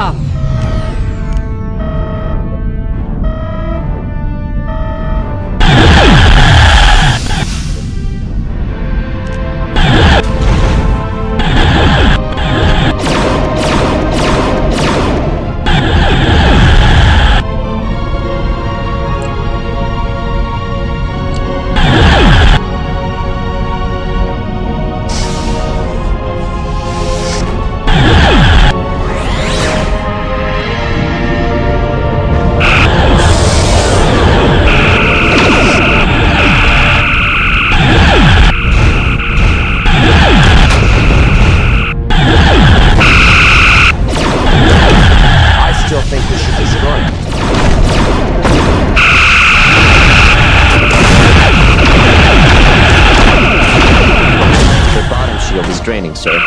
Up. Sir,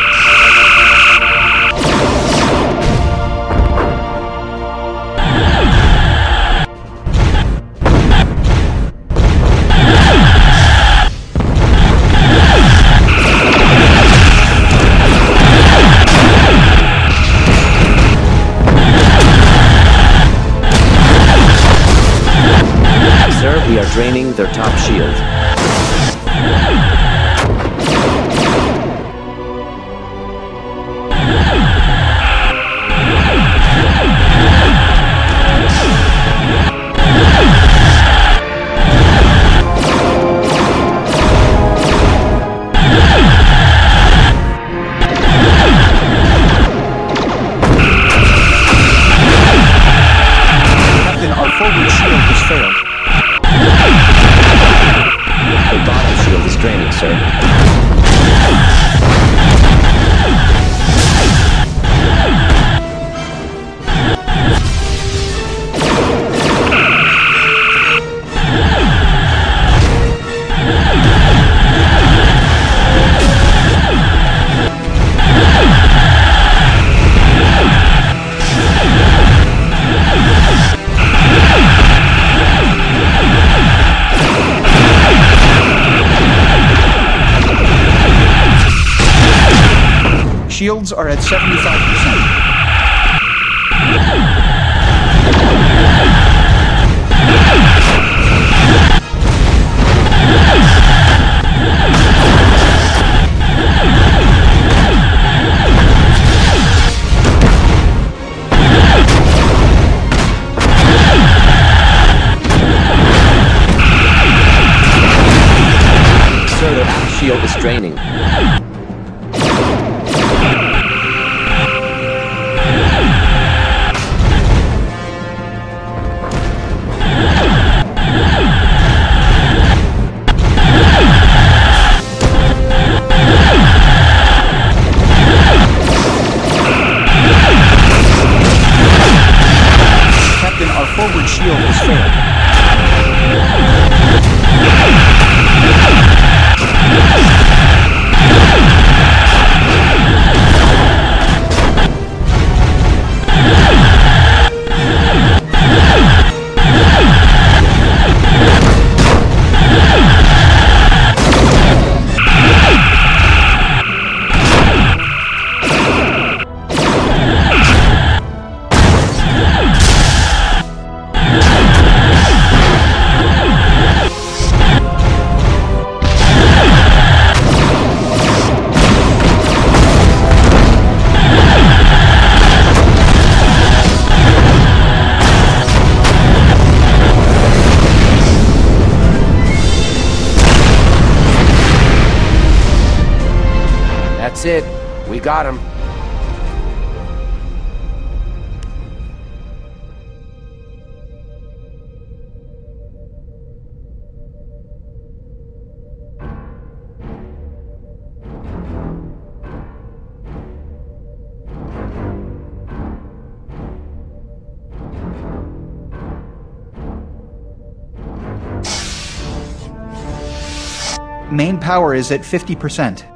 is Shields are at 75%. Sir, the shield is draining. Forward shield That's it. We got him. Main power is at 50%.